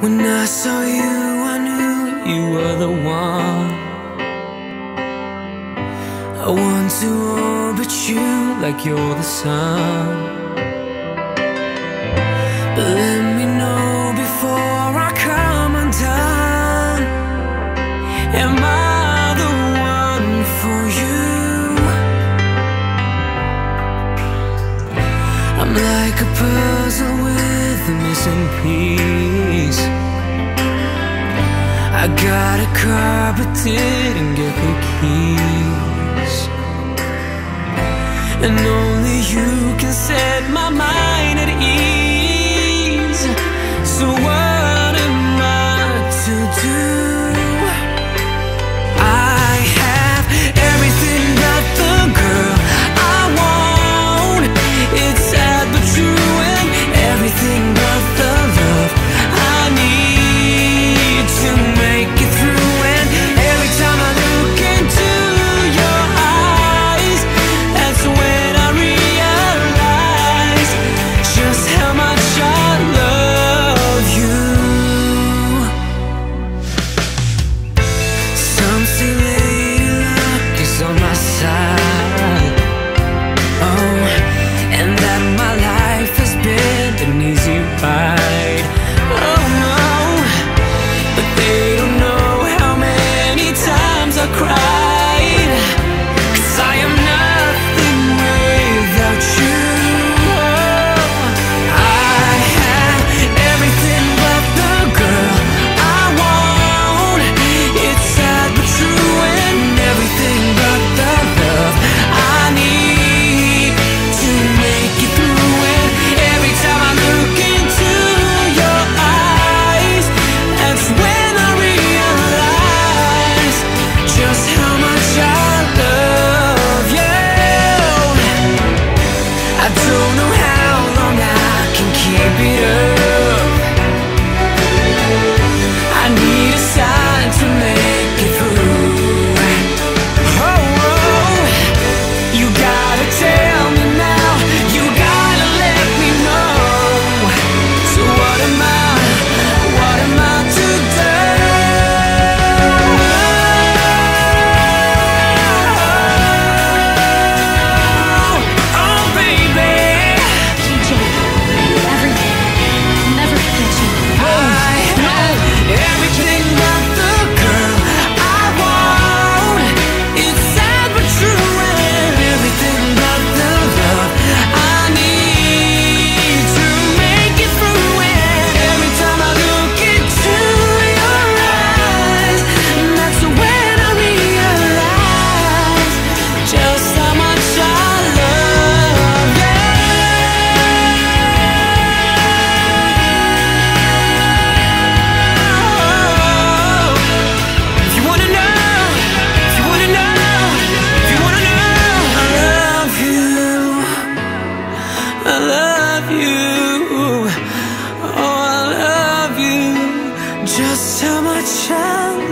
When I saw you, I knew you were the one. I want to orbit you like you're the sun. grace and peace. I got a car but didn't get the keys, and only you can save. don't know how long I can keep it up. love you. Oh, I love you. Just how much I